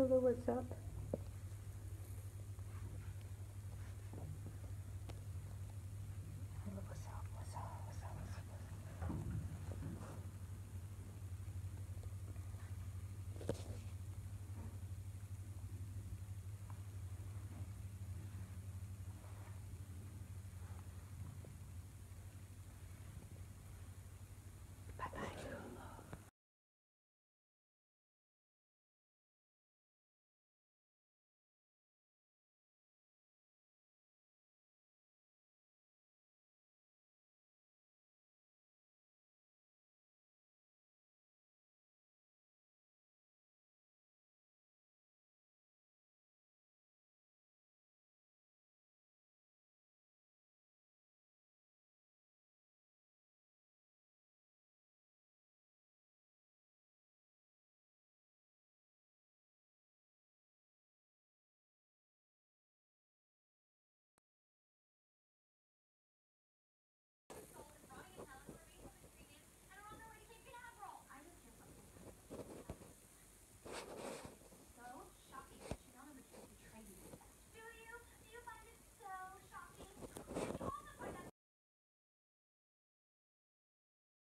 Hello, what's up?